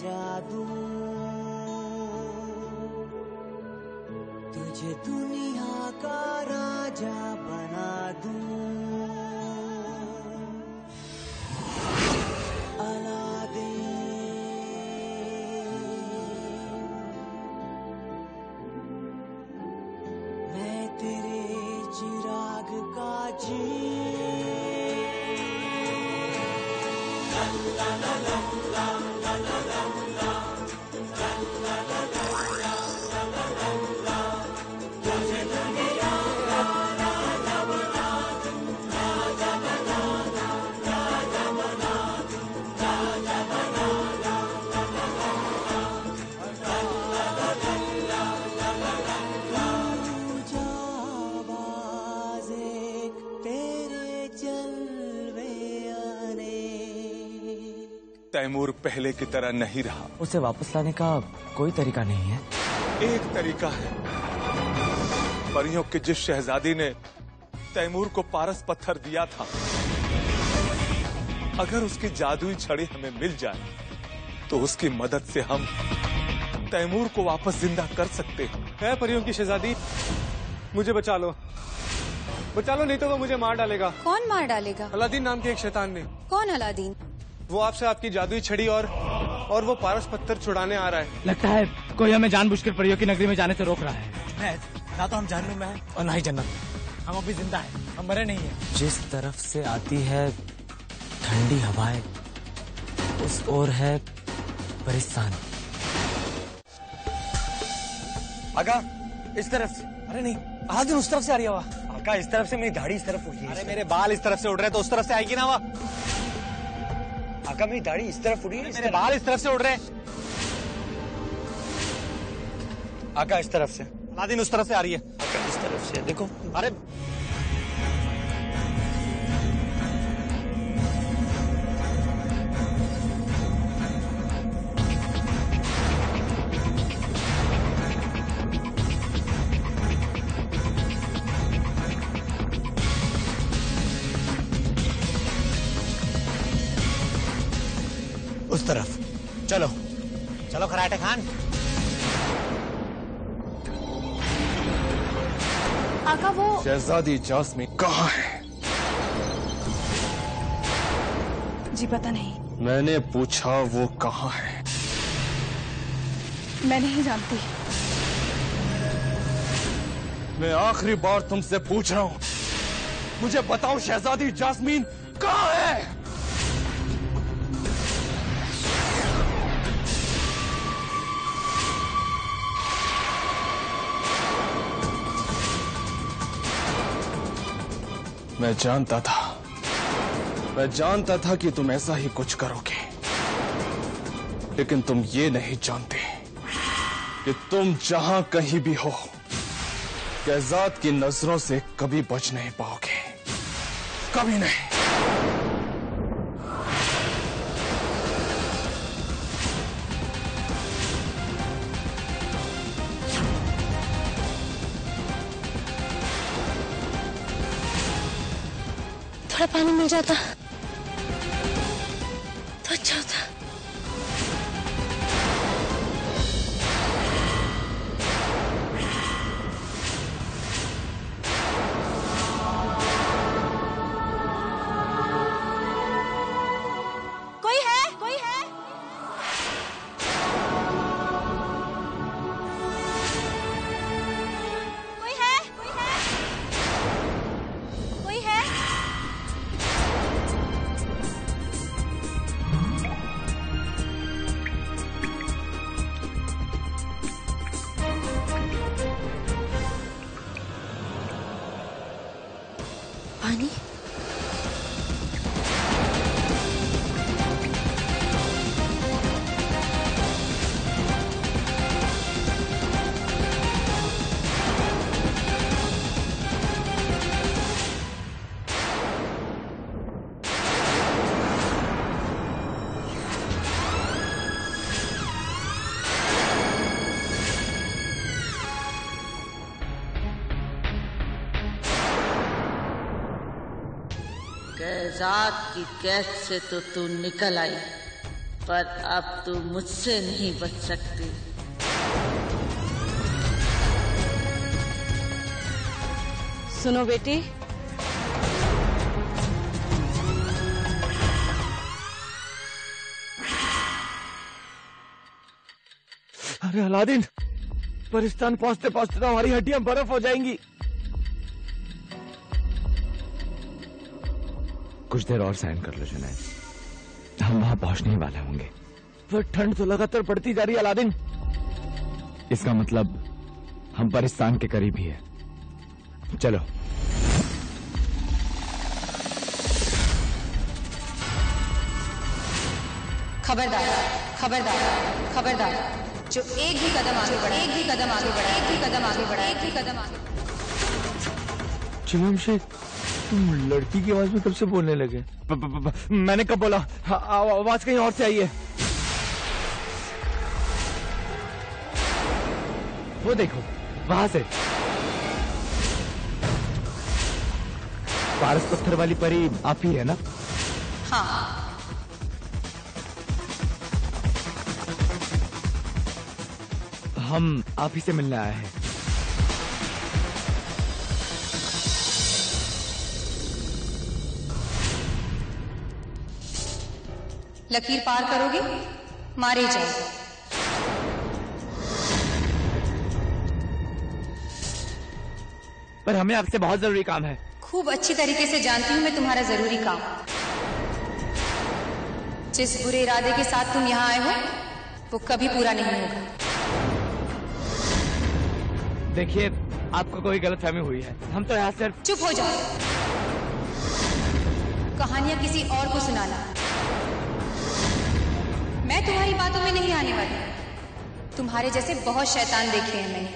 जादू। तुझे दुनिया का राजा बना तैमूर पहले की तरह नहीं रहा। उसे वापस लाने का कोई तरीका नहीं है। एक तरीका है। परियों के जिस शहजादी ने तैमूर को पारस पत्थर दिया था अगर उसकी जादुई छड़ी हमें मिल जाए तो उसकी मदद से हम तैमूर को वापस ज़िंदा कर सकते हैं। है परियों की शहजादी? मुझे बचा लो। बचा लो नहीं तो वो मुझे मार डालेगा। कौन मार डालेगा? अलादीन नाम के एक शैतान ने। कौन अलादीन? वो आपसे आपकी जादुई छड़ी और और वो पारस पत्थर छुड़ाने आ रहा है। लगता है कोई हमें जानबूझकर परियों की नगरी में जाने से रोक रहा है। ना तो हम जानू में। हैं और ना ही जन्नत। हम अभी ज़िंदा है हम मरे नहीं है। जिस तरफ़ से आती है ठंडी हवाएँ उस ओर है परेशानी। आका इस तरफ़ से। अरे नहीं आज उस तरफ़ से आ रही हवा। आका इस तरफ़ से मेरी दाढ़ी इस तरफ़ उठी है। अरे मेरे बाल इस तरफ़ से उड़ रहे हैं तो उस तरफ़ से आएगी ना वो आका मेरी दाढ़ी इस तरफ़ उड़ी है मेरे बाल इस तरफ़ से उड़ रहे हैं। आका इस तरफ़ से। अलादीन उस तरफ़ से आ रही है। आका इस तरफ़ से देखो। अरे चलो आका वो शहजादी जासमी कहाँ है? जी पता नहीं। मैंने पूछा वो कहाँ है? मैं नहीं जानती। मैं आखिरी बार तुमसे पूछ रहा हूँ। मुझे बताओ शहजादी जासमीन कहाँ है? मैं जानता था। मैं जानता था कि तुम ऐसा ही कुछ करोगे। लेकिन तुम ये नहीं जानते कि तुम जहाँ कहीं भी हो, कैजात की नज़रों से कभी बच नहीं पाओगे। कभी नहीं। थोड़ा पानी मिल जाता। कैजात की कैद से तो तू निकल आई पर अब तू मुझसे नहीं बच सकती। सुनो बेटी। अरे अलादीन परिस्तान पहुँचते पहुँचते तो हमारी हड्डियाँ बर्फ़ हो जाएँगी। कुछ देर और सहन कर लो जुनैद। हम वहाँ पहुँचने ही वाले होंगे। पर ठंड तो लगातार बढ़ती जा रही है अलादीन। इसका मतलब हम परिस्तान के करीब ही है। चलो। खबरदार खबरदार खबरदार। जो एक भी कदम आगे बढ़ा एक भी कदम आगे बढ़ा एक भी कदम आगे बढ़ा एक भी कदम आगे चिमम शेख तुम लड़की की आवाज़ में कब से बोलने लगे? प, प, प, मैंने कब बोला? आवाज़ कहीं और से आई है। वो देखो वहाँ से। पारस पत्थर वाली परी आप ही है ना? हाँ। हम आप ही से मिलने आए हैं। लकीर पार करोगे? मारे जाओ पर हमें आपसे बहुत ज़रूरी काम है। खूब अच्छी तरीके से जानती हूँ मैं तुम्हारा ज़रूरी काम। जिस बुरे इरादे के साथ तुम यहाँ आए हो वो कभी पूरा नहीं होगा। देखिए आपको कोई गलत फहमी हुई है। हम तो यहाँ सिर्फ़ चुप हो जाओ। कहानियाँ किसी और को सुनाना। मैं तुम्हारी बातों में नहीं आने वाली। तुम्हारे जैसे बहुत शैतान देखे हैं मैंने।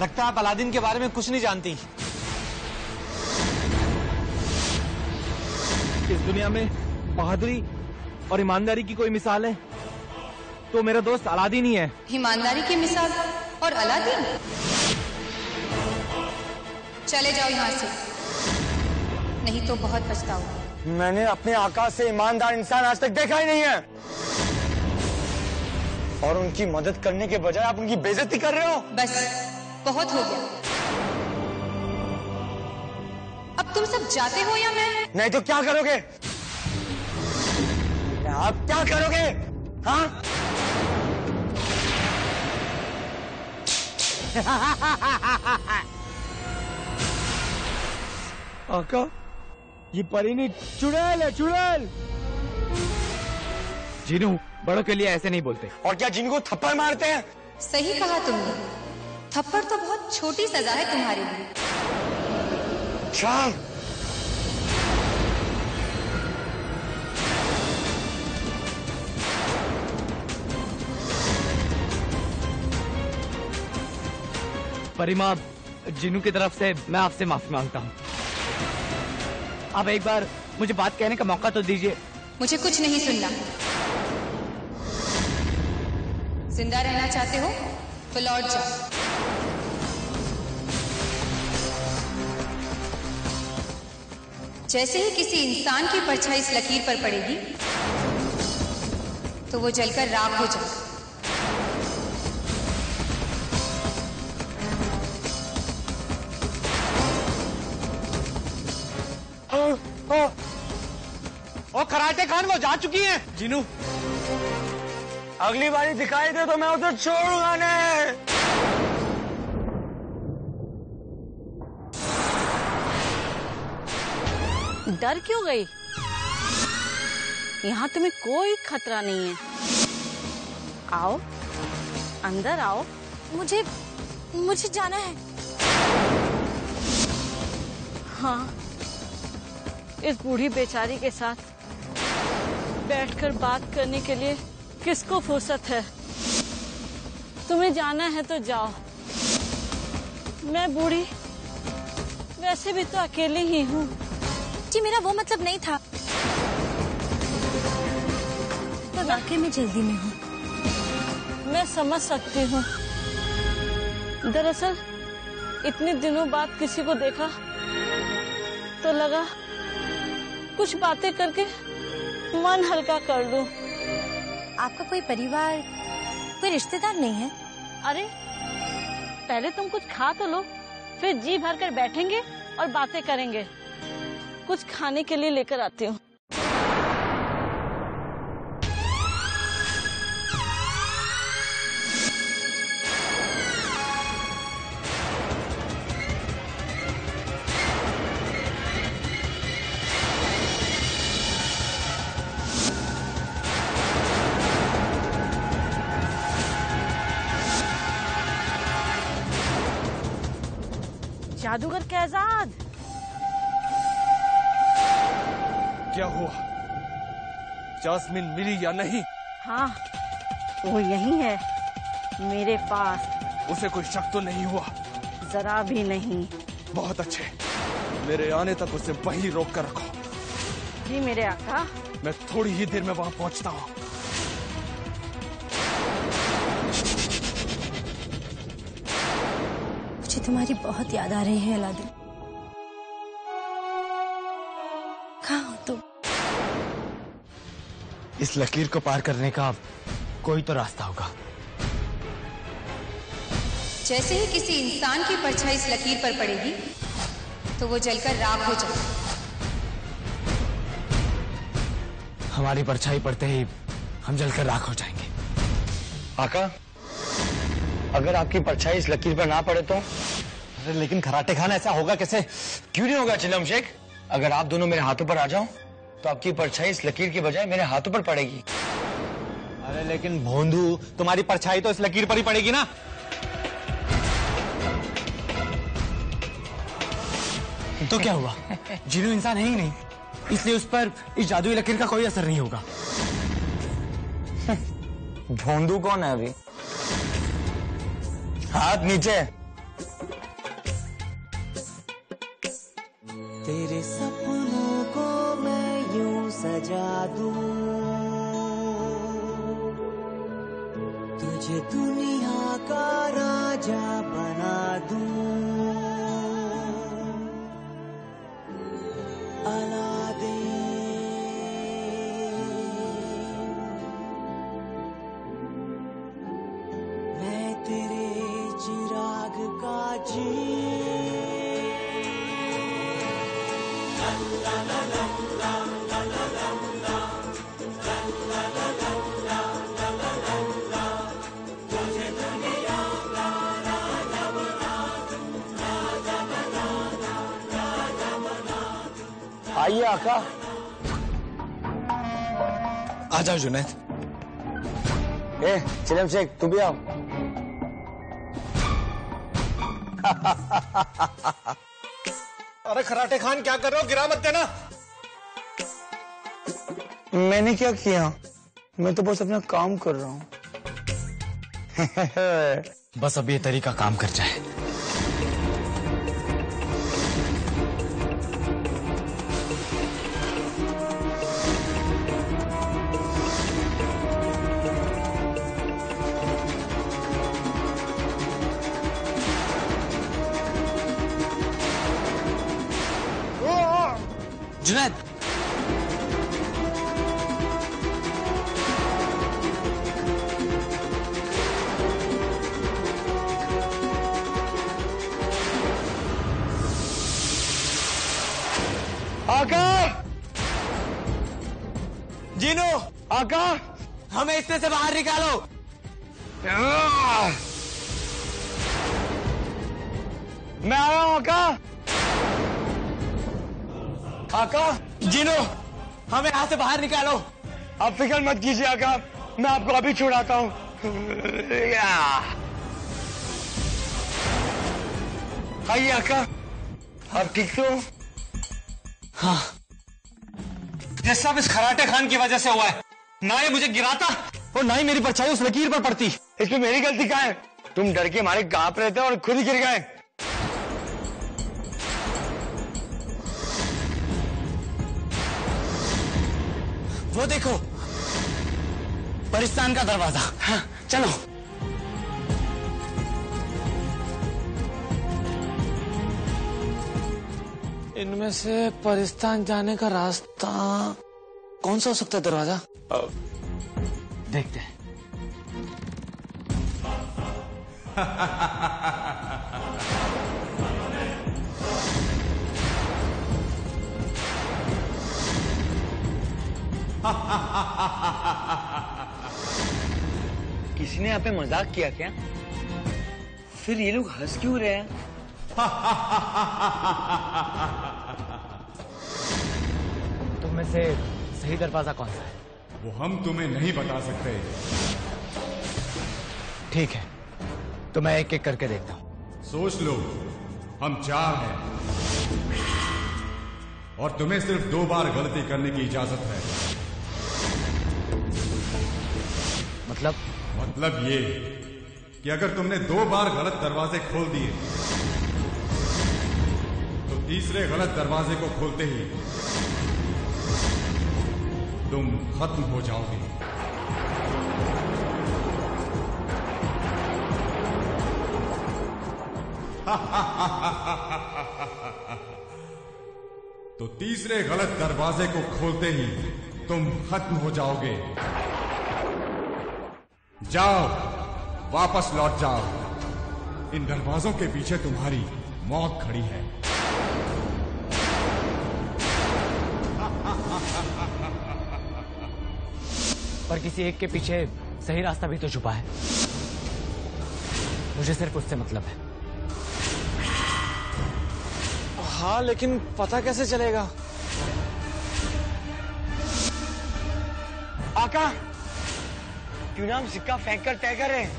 लगता है आप अलादीन के बारे में कुछ नहीं जानती। इस दुनिया में बहादुरी और ईमानदारी की कोई मिसाल है? तो मेरा दोस्त अलादीन ही है। ईमानदारी की मिसाल और अलादीन? चले जाओ यहाँ से। नहीं तो बहुत पछताओगे। मैंने अपने आकाश से ईमानदार इंसान आज तक देखा ही नहीं है। और उनकी मदद करने के बजाय आप उनकी बेजती कर रहे हो? बस बहुत हो गया। अब तुम सब जाते हो या मैं? नहीं तो क्या करोगे? आप क्या करोगे? हाँ? आका ये परी नहीं चुड़ैल है चुड़ैल। जीनू बड़ों के लिए ऐसे नहीं बोलते। और क्या जिनको थप्पड़ मारते हैं? सही कहा तुमने। थप्पड़ तो बहुत छोटी सजा है तुम्हारे लिए। शाम परिमा जिनू की तरफ़ से मैं आपसे माफ़ी माँगता हूँ। आप एक बार मुझे बात कहने का मौका तो दीजिए। मुझे कुछ नहीं सुनना। ज़िंदा रहना चाहते हो? तो लौट जाओ। जैसे ही किसी इंसान की परछाई इस लकीर पर पड़ेगी तो वो जलकर राख हो जाएगा। कराटे खान वो जा चुकी है। जिनू अगली बारी दिखाई दे तो मैं उसे छोड़ूँगा नहीं। डर क्यों गई? यहाँ तुम्हें कोई खतरा नहीं है। आओ अंदर आओ। मुझे मुझे जाना है। हाँ इस बूढ़ी बेचारी के साथ बैठकर बात करने के लिए किसको फुर्सत है? तुम्हें जाना है तो जाओ। मैं बूढ़ी वैसे भी तो अकेली ही हूँ। जी मेरा वो मतलब नहीं था। पर वाकई में जल्दी में हूँ। मैं समझ सकती हूँ। दरअसल इतने दिनों बाद किसी को देखा तो लगा कुछ बातें करके मन हल्का कर लूँ। आपका कोई परिवार कोई रिश्तेदार नहीं है? अरे पहले तुम कुछ खा तो लो फिर जी भर कर बैठेंगे और बातें करेंगे। कुछ खाने के लिए लेकर आती हूँ। जादूगर कैजाद क्या हुआ? जास्मिन मिली या नहीं? हाँ वो यही है मेरे पास। उसे कोई शक तो नहीं हुआ? जरा भी नहीं। बहुत अच्छे। मेरे आने तक उसे वहीं रोक कर रखो। जी मेरे आका। मैं थोड़ी ही देर में वहाँ पहुँचता हूँ। मुझे तुम्हारी बहुत याद आ रही है अलादीन। कहाँ हो तुम? इस लकीर को पार करने का कोई तो रास्ता होगा। जैसे ही किसी इंसान की परछाई इस लकीर पर पड़ेगी तो वो जलकर राख हो जाए हमारी परछाई पड़ते ही हम जलकर राख हो जाएँगे। आका? अगर आपकी परछाई इस लकीर पर ना पड़े तो? अरे लेकिन खराटे खान ऐसा होगा कैसे? क्यों नहीं होगा चिलम शेख? अगर आप दोनों मेरे हाथों पर आ जाओ तो आपकी परछाई इस लकीर की बजाय मेरे हाथों पर पड़ेगी। अरे लेकिन भोंदू तुम्हारी परछाई तो इस लकीर पर ही पड़ेगी ना? तो क्या हुआ? जीनू इंसान है ही नहीं। इसलिए उस पर इस जादुई लकीर का कोई असर नहीं होगा। भोंदू कौन है अभी? हाथ नीचे। तेरे सपनों को मैं यूँ सजा दूँ। तुझे दुनिया का राजा बना दूँ। अलादीन आका आ जाओ जुनैद ए चिलम शेख तू भी आओ। अरे खराटे खान क्या कर रहे हो? गिरा मत देना। मैंने क्या किया? मैं तो बस अपना काम कर रहा हूँ। बस अब ये तरीका काम कर जाए। इसमें से बाहर निकालो। मैं आया हूँ, आका। आका, जीनू, हमें यहाँ से बाहर निकालो। आप फ़िक्र मत कीजिए, आका। मैं आपको अभी छुड़ाता हूँ। आइए, आका। आप ठीक तो? हाँ। ये सब इस खराटे खान की वजह से हुआ है। ना ये मुझे गिराता। और ना ही मेरी परछाई उस लकीर पर पड़ती। इसमें मेरी गलती कहाँ है? तुम डर के मारे काँप रहे थे और खुद ही गिर गए। वो देखो परिस्तान का दरवाज़ा। हाँ, चलो। इनमें से परिस्तान जाने का रास्ता कौन सा हो सकता है दरवाज़ा? देखते हैं। किसी ने यहाँ पे मज़ाक किया क्या? फिर ये लोग हंस क्यों रहे हैं? तुम में से सही दरवाज़ा कौन सा है? वो हम तुम्हें नहीं बता सकते। ठीक है तो मैं एक एक करके देखता हूँ। सोच लो हम चार हैं। और तुम्हें सिर्फ़ दो बार गलती करने की इजाज़त है। मतलब? मतलब ये कि अगर तुमने दो बार गलत दरवाजे खोल दिए तो तीसरे गलत दरवाजे को खोलते ही तुम खत्म हो जाओगे। तो तीसरे गलत दरवाजे को खोलते ही तुम खत्म हो जाओगे। जाओ, वापस लौट जाओ। इन दरवाजों के पीछे तुम्हारी मौत खड़ी है। पर किसी एक के पीछे सही रास्ता भी तो छुपा है। मुझे सिर्फ़ उससे मतलब है। हाँ लेकिन पता कैसे चलेगा? आका! क्यों ना हम सिक्का फेंक कर तय करें?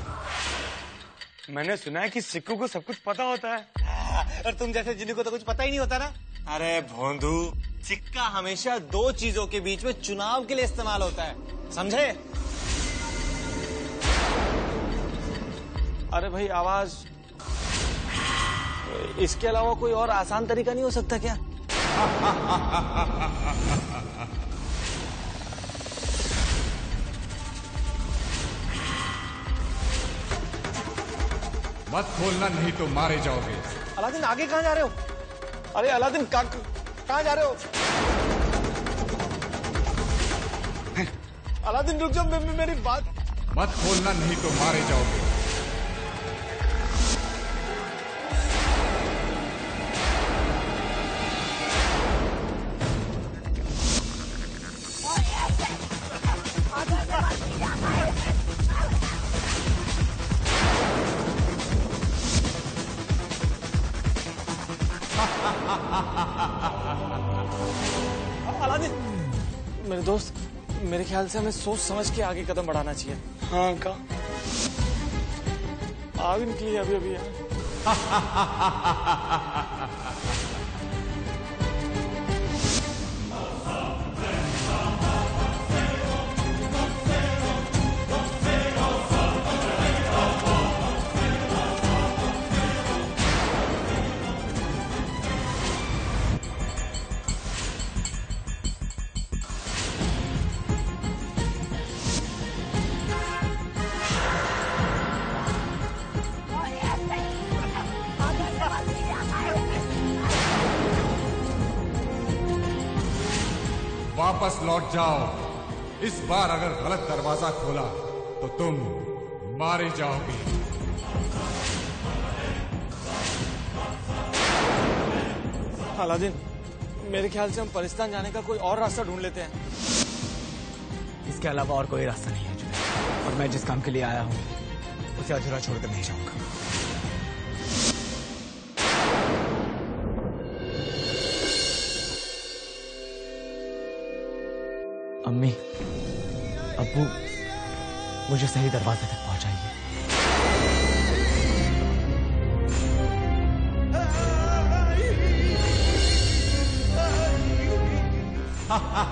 मैंने सुना है कि सिक्कों को सब कुछ पता होता है। और तुम जैसे जिन्हें को तो कुछ पता ही नहीं होता ना? अरे भोंदू, सिक्का हमेशा दो चीज़ों के बीच में चुनाव के लिए इस्तेमाल होता है। समझे? अरे भाई आवाज़। इसके अलावा कोई और आसान तरीका नहीं हो सकता क्या? मत खोलना नहीं तो मारे जाओगे। अलादीन आगे कहाँ जा रहे हो? अरे अलादीन कहाँ जा रहे हो? अलादीन रुक जाओ मे, मे, मेरी बात मत खोलना नहीं तो मारे जाओगे। अलादीन मेरे दोस्त ख्याल से हमें सोच समझ के आगे कदम बढ़ाना चाहिए। हाँ का? आ भी निकली अभी अभी है। लौट जाओ। इस बार अगर गलत दरवाज़ा खोला तो तुम मारे जाओगे। अलादीन मेरे ख्याल से हम पाकिस्तान जाने का कोई और रास्ता ढूंढ लेते हैं। इसके अलावा और कोई रास्ता नहीं है और मैं जिस काम के लिए आया हूँ उसे अधूरा छोड़कर नहीं जाऊँगा। अम्मी अबू मुझे सही दरवाजे तक पहुंचाइए। मत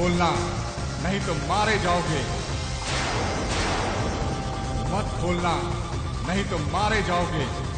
खोलना नहीं तो मारे जाओगे। मत खोलना नहीं तो मारे जाओगे।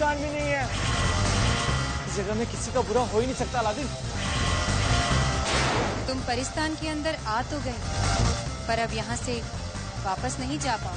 तो भी नहीं है। इस जगह में किसी का बुरा हो ही नहीं सकता, अलादीन। तुम परिस्तान के अंदर आ तो गए, पर अब यहाँ से वापस नहीं जा पाओ